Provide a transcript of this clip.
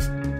Bye.